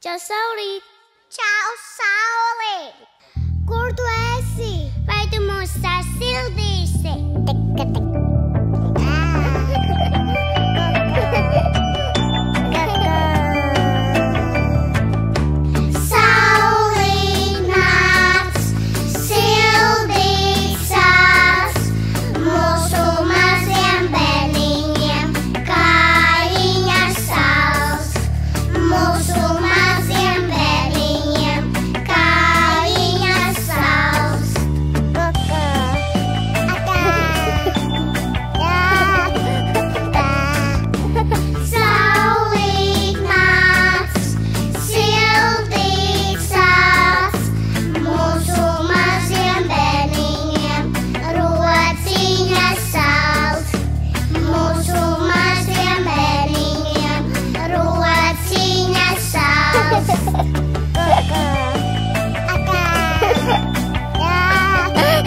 Tchau, Sauli. Tchau, Sauli. Curto é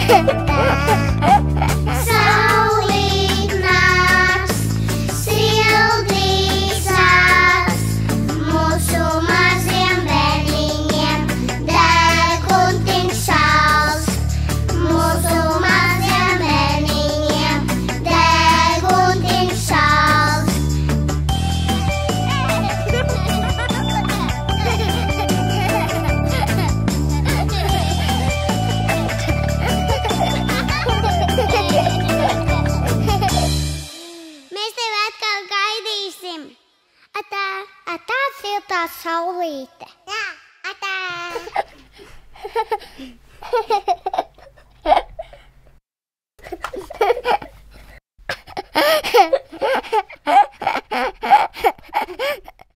Hey, até a Silta Saulita. Ah, até.